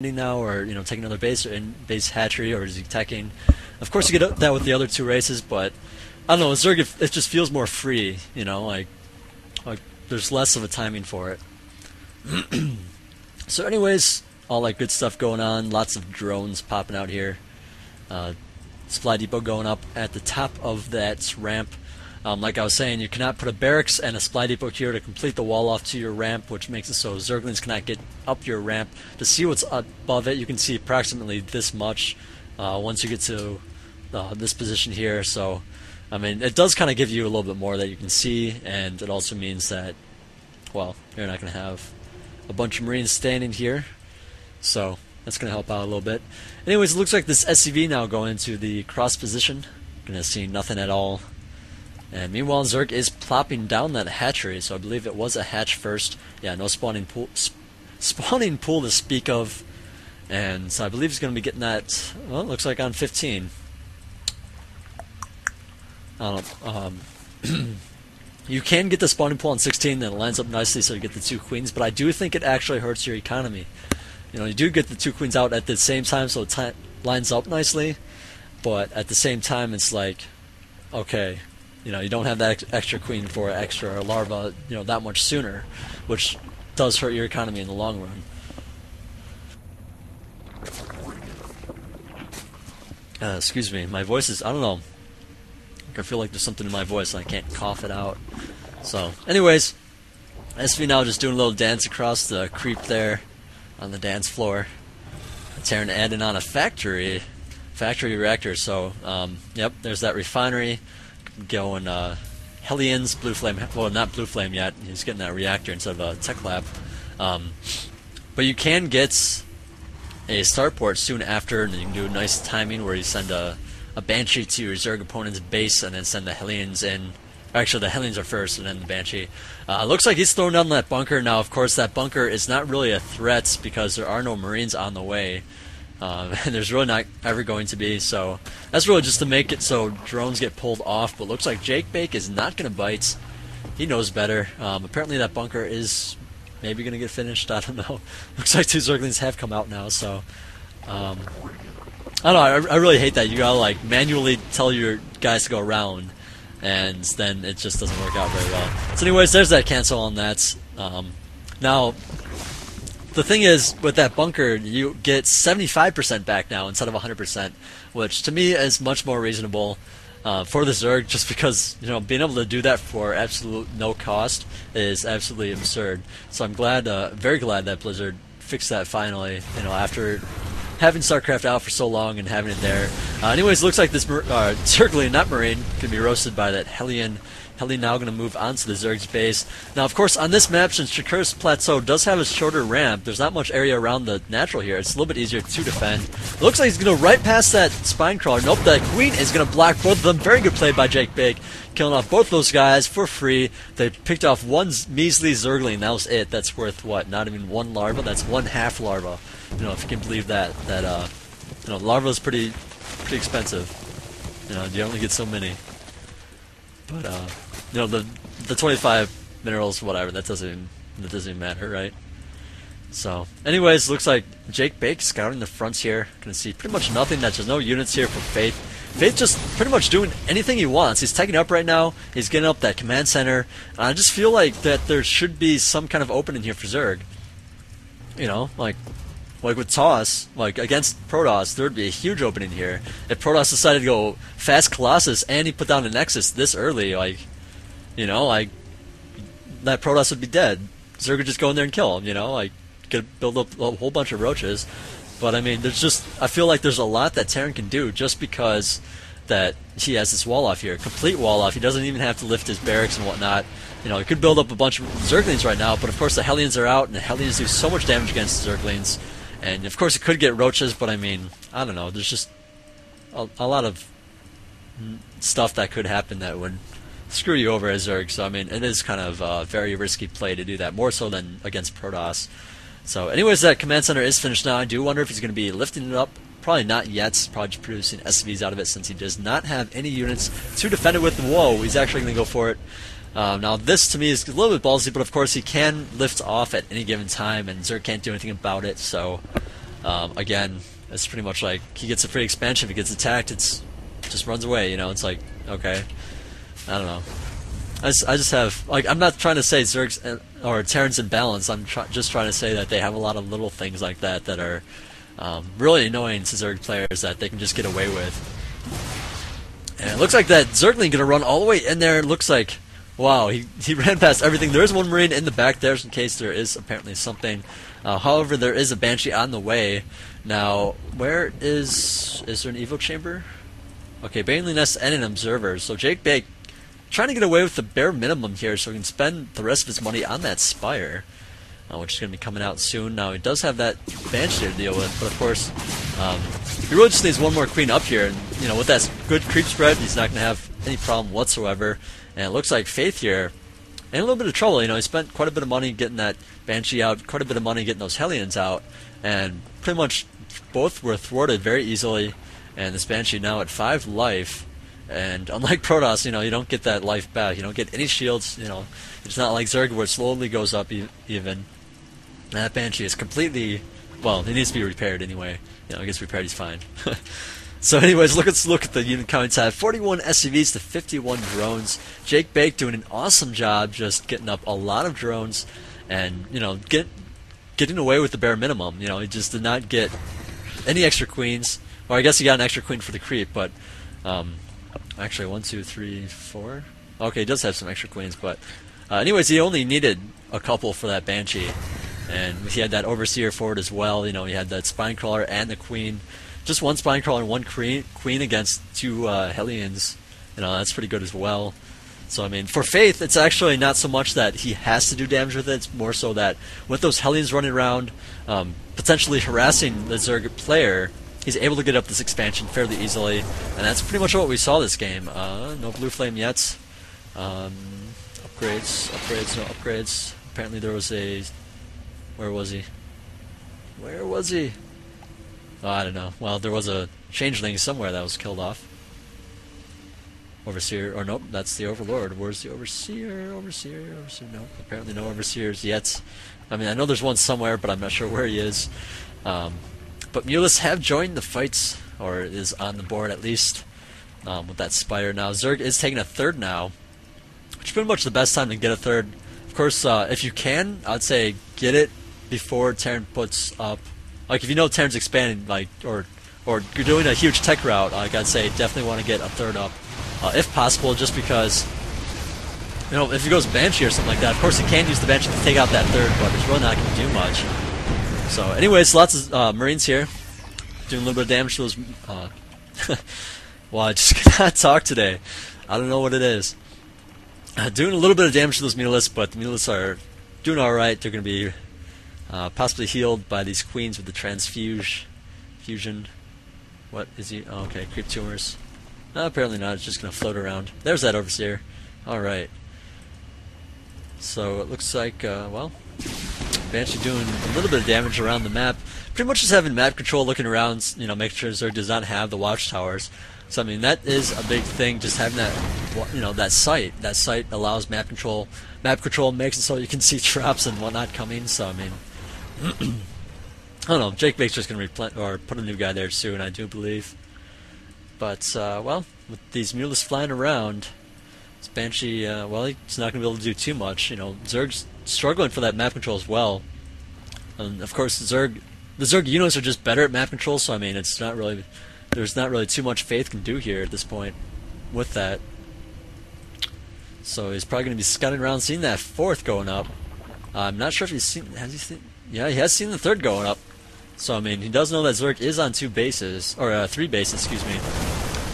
now, or you know, take another base in base hatchery, or is he attacking? Of course, you get that with the other two races, but I don't know. Zerg, it, it just feels more free. You know, like like there's less of a timing for it. so, anyways, all that good stuff going on. Lots of drones popping out here. Uh, supply depot going up at the top of that ramp. Um, like I was saying, you cannot put a barracks and a supply depot here to complete the wall off to your ramp, which makes it so Zerglings cannot get up your ramp. To see what's above it, you can see approximately this much uh, once you get to uh, this position here. So, I mean, it does kind of give you a little bit more that you can see, and it also means that, well, you're not going to have a bunch of Marines standing here. So, that's going to help out a little bit. Anyways, it looks like this SCV now going into the cross position. Going to see nothing at all and meanwhile, Zerg is plopping down that hatchery, so I believe it was a hatch first. Yeah, no spawning pool, sp spawning pool to speak of. And so I believe he's going to be getting that, well, it looks like on 15. I don't. Um, you can get the spawning pool on 16, then it lines up nicely so you get the two queens, but I do think it actually hurts your economy. You know, you do get the two queens out at the same time, so it lines up nicely, but at the same time, it's like, okay, you know you don't have that extra queen for extra larva you know that much sooner, which does hurt your economy in the long run. Uh, excuse me, my voice is I don't know. I feel like there's something in my voice and I can't cough it out. So, anyways, SCV now just doing a little dance across the creep there on the dance floor. Terran adding on a factory, factory reactor. So, um, yep, there's that refinery going uh, Hellions, Blue Flame. Well, not Blue Flame yet. He's getting that reactor instead of a tech lab. Um, but you can get a starport soon after, and you can do a nice timing where you send a, a Banshee to your Zerg opponent's base and then send the Hellions in. Actually, the Hellions are first, and then the Banshee. Uh, looks like he's throwing down that bunker now. Of course, that bunker is not really a threat because there are no Marines on the way. And there's really not ever going to be. So that's really just to make it so drones get pulled off. But looks like Jake Bake is not going to bite. He knows better. Um, apparently that bunker is maybe going to get finished. I don't know. looks like two Zerglings have come out now. So um, I don't know. I, I, really hate that. You gotta like manually tell your guys to go around. And then it just doesn't work out very well. So, anyways, there's that cancel on that. Um, now, the thing is, with that bunker, you get 75% back now instead of 100%, which to me is much more reasonable uh, for the Zerg, just because you know being able to do that for absolute no cost is absolutely absurd. So I'm glad, uh, very glad that Blizzard fixed that finally. You know, after having StarCraft out for so long and having it there. Uh, anyways, looks like this uh, Zergling, not Marine, can be roasted by that Hellion Now going to move on to the Zerg's base. Now, of course, on this map, since Shakuras Plateau does have a shorter ramp, there's not much area around the natural here. It's a little bit easier to defend. Looks like he's going to right past that Spine Crawler. Nope, that Queen is going to block both of them. Very good play by Jake Big. Killing off both those guys for free. They picked off one measly Zergling. That was it. That's worth, what, not even one larva? That's one half larva. You know, if you can believe that. That, uh, you know, larva is pretty, pretty expensive. You know, you only get so many. But, uh, you know the the 25 minerals, whatever. That doesn't even, that doesn't even matter, right? So, anyways, looks like Jake Bake scouting the fronts here. Gonna see pretty much nothing. That's just no units here for Faith. Faith just pretty much doing anything he wants. He's taking up right now. He's getting up that command center. I just feel like that there should be some kind of opening here for Zerg. You know, like like with Toss, like against Protoss, there would be a huge opening here. If Protoss decided to go fast Colossus and he put down a Nexus this early, like you know, like that Protoss would be dead. Zerg would just go in there and kill him. You know, like could build up a whole bunch of roaches. But I mean, there's just I feel like there's a lot that Terran can do just because that he has this wall off here, complete wall off. He doesn't even have to lift his barracks and whatnot. You know, he could build up a bunch of Zerglings right now, but of course the Hellions are out, and the Hellions do so much damage against the Zerglings. And of course it could get roaches, but I mean, I don't know. There's just a, a lot of stuff that could happen that would screw you over as Zerg. So I mean, it is kind of a very risky play to do that, more so than against Protoss. So, anyways, that command center is finished now. I do wonder if he's going to be lifting it up. Probably not yet. Probably just producing SCVs out of it since he does not have any units to defend it with. The whoa, he's actually going to go for it. Um, now, this to me is a little bit ballsy, but of course he can lift off at any given time, and Zerg can't do anything about it. So, um, again, it's pretty much like he gets a free expansion. If he gets attacked, it's just runs away. You know, it's like okay, I don't know. I just, I just have like I'm not trying to say Zerg's uh, or Terran's in balance. I'm try, just trying to say that they have a lot of little things like that that are um, really annoying to Zerg players that they can just get away with. And it looks like that Zergling gonna run all the way in there. It looks like wow, he he ran past everything. There is one Marine in the back there, in case there is apparently something. Uh, however, there is a Banshee on the way. Now, where is is there an Evo chamber? Okay, Baneling Nest and an Observer. So Jake Bake trying to get away with the bare minimum here so he can spend the rest of his money on that Spire, uh, which is going to be coming out soon. Now, he does have that Banshee to deal with, but of course, um, he really just needs one more Queen up here, and, you know, with that good creep spread, he's not going to have any problem whatsoever. And it looks like Faith here, in a little bit of trouble, you know, he spent quite a bit of money getting that Banshee out, quite a bit of money getting those Hellions out, and pretty much both were thwarted very easily, and this Banshee now at 5 life, and unlike Protoss, you know, you don't get that life back. You don't get any shields. You know, it's not like Zerg where it slowly goes up even. And that Banshee is completely, well, it needs to be repaired anyway. You know, it gets repaired, he's fine. so, anyways, look let's look at the unit count tab. 41 SCVs to 51 drones. Jake Bake doing an awesome job, just getting up a lot of drones, and you know, get getting away with the bare minimum. You know, he just did not get any extra queens. Or I guess he got an extra queen for the creep, but um, Actually, one, two, three, four. Okay, he does have some extra queens, but uh, anyways, he only needed a couple for that Banshee, and he had that Overseer forward as well. You know, he had that spine crawler and the Queen. Just one spine Spinecrawler and one Queen, queen against two uh, Hellions. You know, that's pretty good as well. So I mean, for Faith, it's actually not so much that he has to do damage with it. It's more so that with those Hellions running around, um, potentially harassing the Zerg player, he's able to get up this expansion fairly easily, and that's pretty much what we saw this game. Uh, no blue flame yet. Um, upgrades, upgrades, no upgrades. Apparently there was a... Where was he? Where was he? Oh, I don't know. Well, there was a changeling somewhere that was killed off. Overseer, or nope, that's the Overlord. Where's the Overseer? Overseer, Overseer, nope. Apparently no Overseers yet. I mean, I know there's one somewhere, but I'm not sure where he is. Um, but Mutas have joined the fights, or is on the board at least, um, with that Spire. Now, Zerg is taking a third now, which is pretty much the best time to get a third. Of course, uh, if you can, I'd say get it before Terran puts up. Like, if you know Terran's expanding, like, or or you're doing a huge tech route, like I'd say definitely want to get a third up, uh, if possible, just because you know, if he goes Banshee or something like that, of course he can use the Banshee to take out that third, but it's really not going to do much. So, anyways, lots of uh, Marines here. Doing a little bit of damage to those. Uh, well, I just cannot talk today. I don't know what it is. Uh, doing a little bit of damage to those Mutalisks, but the Mutalisks are doing alright. They're going to be uh, possibly healed by these queens with the transfuge. Fusion. What is he? Oh, okay, creep tumors. No, apparently not. It's just going to float around. There's that overseer. Alright. So it looks like, uh, well, Banshee doing a little bit of damage around the map. Pretty much just having map control, looking around, you know, make sure Zerg does not have the watchtowers. So I mean that is a big thing. Just having that, you know, that sight. That sight allows map control. Map control makes it so you can see traps and whatnot coming. So I mean, I don't know. Jake just gonna replant or put a new guy there soon, I do believe. But uh, well, with these mules flying around, Banshee, uh, well, he's not going to be able to do too much. You know, Zerg's struggling for that map control as well. And of course, Zerg, the Zerg units are just better at map control. So I mean, it's not really, there's not really too much Faith can do here at this point with that. So he's probably going to be scouting around, seeing that fourth going up. Uh, I'm not sure if he's seen. Has he seen? Yeah, he has seen the third going up. So I mean, he does know that Zerg is on two bases or uh, three bases, excuse me.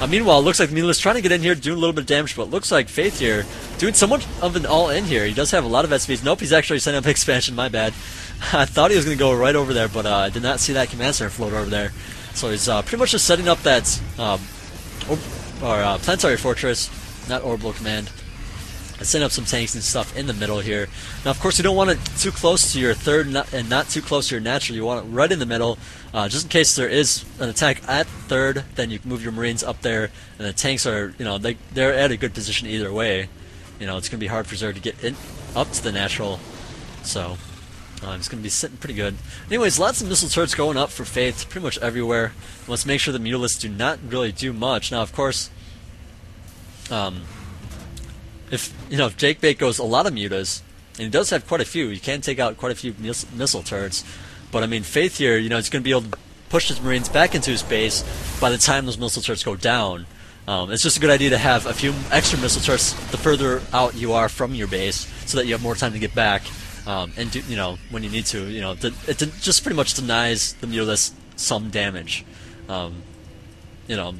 Uh, meanwhile, it looks like Mila's trying to get in here, doing a little bit of damage, but looks like Faith here doing somewhat of an all-in here. He does have a lot of SCVs. Nope, he's actually setting up expansion, my bad. I thought he was going to go right over there, but uh, I did not see that command center float over there. So he's uh, pretty much just setting up that um, or, or uh, planetary fortress, not orbital command, setting up some tanks and stuff in the middle here. Now, of course, you don't want it too close to your third and not too close to your natural. You want it right in the middle, uh, just in case there is an attack at third. Then you move your marines up there, and the tanks are, you know, they they're at a good position either way. You know, it's going to be hard for Zerg to get in, up to the natural. So, Uh, he's going to be sitting pretty good. Anyways, lots of missile turrets going up for Faith pretty much everywhere. Let's make sure the mutalisks do not really do much. Now, of course, um, if you know if Jake Bake goes a lot of mutas, and he does have quite a few, you can take out quite a few miss missile turrets. But I mean, Faith here, you know, he's going to be able to push his Marines back into his base by the time those missile turrets go down. Um, it's just a good idea to have a few extra missile turrets the further out you are from your base, so that you have more time to get back. Um, and do, you know when you need to, you know, it just pretty much denies the mutalisk some damage, um, you know,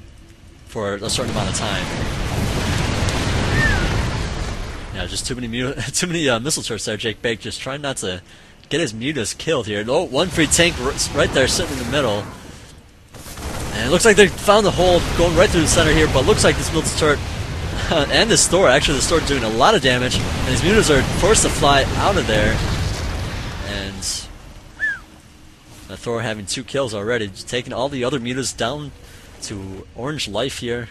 for a certain amount of time. Yeah, just too many too many uh, missile turrets there. Jake Bake just trying not to get his mutas killed here. Oh, one free tank right there sitting in the middle. And it looks like they found the hole going right through the center here, but looks like this missile turret and this Thor, actually the Thor doing a lot of damage, and these mutas are forced to fly out of there. And Thor having two kills already, taking all the other mutas down to orange life here.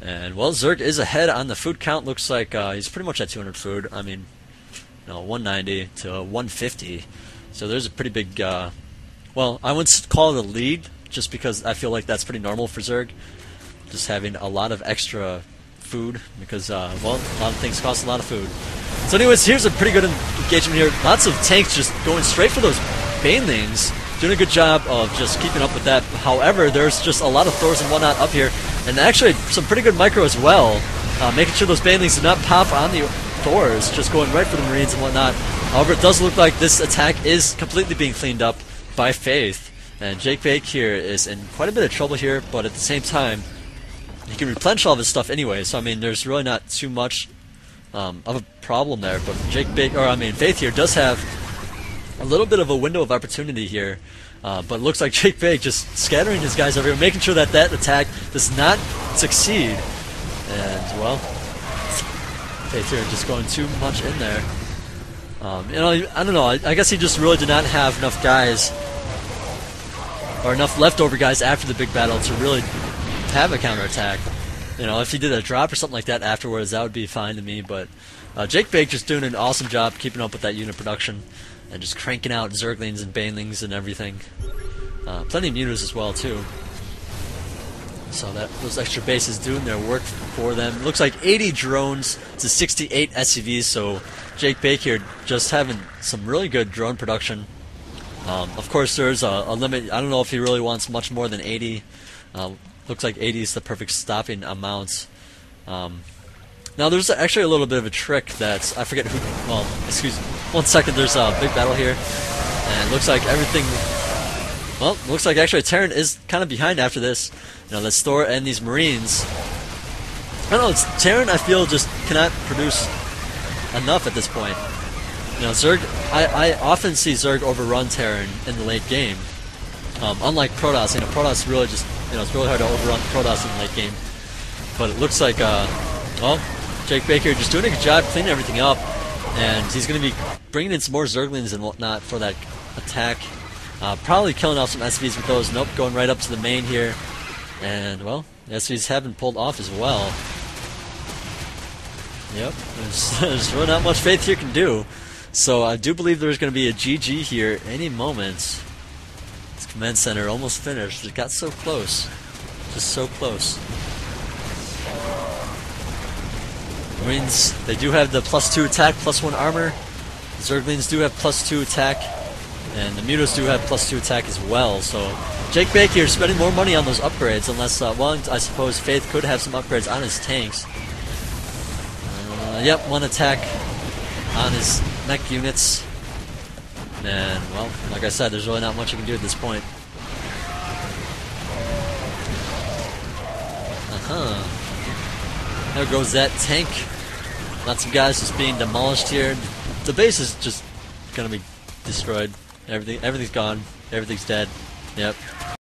And well, Zerg is ahead on the food count. Looks like uh, he's pretty much at 200 food. I mean, no, 190 to 150. So there's a pretty big. Uh, well, I wouldn't call it a lead, just because I feel like that's pretty normal for Zerg. Just having a lot of extra food because, uh, well, a lot of things cost a lot of food. So, anyways, here's a pretty good engagement here. Lots of tanks just going straight for those banelings. Doing a good job of just keeping up with that. However, there's just a lot of Thors and whatnot up here, and actually some pretty good micro as well. Uh, making sure those banelings do not pop on the Thors, just going right for the Marines and whatnot. However, it does look like this attack is completely being cleaned up by Faith. And Jake Bake here is in quite a bit of trouble here, but at the same time, he can replenish all of his stuff anyway, so I mean, there's really not too much um, of a problem there. But Jake Bake, or I mean, Faith here does have a little bit of a window of opportunity here. Uh, but it looks like Jake Bake just scattering his guys everywhere, making sure that that attack does not succeed. And, well, Faith here just going too much in there. Um, you know, I don't know. I, I, guess he just really did not have enough guys, or enough leftover guys after the big battle to really have a counterattack. You know, if he did a drop or something like that afterwards, that would be fine to me. But uh, Jake Bake just doing an awesome job keeping up with that unit production and just cranking out Zerglings and Banelings and everything. Uh, plenty of mutas as well too. So that those extra bases doing their work for them. Looks like 80 drones to 68 SCVs. So Jake Bake here just having some really good drone production. Um, of course, there's a, a, limit. I don't know if he really wants much more than 80. Uh, looks like 80 is the perfect stopping amount. Um, now there's actually a little bit of a trick that I forget who. Well, excuse me. One second. There's a big battle here, and it looks like everything. Well, looks like actually Terran is kind of behind after this. You know, let's store and these Marines. I don't know. It's Terran. I feel just cannot produce enough at this point. You know, Zerg. I, I often see Zerg overrun Terran in the late game. Um, unlike Protoss, you know, Protoss really just you know, it's really hard to overrun Protoss in the late game. But it looks like, uh, well, Jake Baker just doing a good job cleaning everything up. And he's going to be bringing in some more Zerglings and whatnot for that attack. Uh, probably killing off some SCVs with those. Nope, going right up to the main here. And, well, SCVs have been pulled off as well. Yep, there's, there's really not much Faith here can do. So I do believe there's going to be a GG here any moment. It's Command center almost finished. It got so close. Just so close. Marines, they do have the plus two attack, plus one armor. Zerglings do have plus two attack. And the Mutas do have plus two attack as well. So Jake Baker is spending more money on those upgrades, unless, uh, well, I suppose Faith could have some upgrades on his tanks. Uh, yep, one attack on his mech units. And, well, like I said, there's really not much you can do at this point. Uh-huh. There goes that tank. Lots of guys just being demolished here. The base is just gonna be destroyed. Everything, everything's gone. Everything's dead. Yep.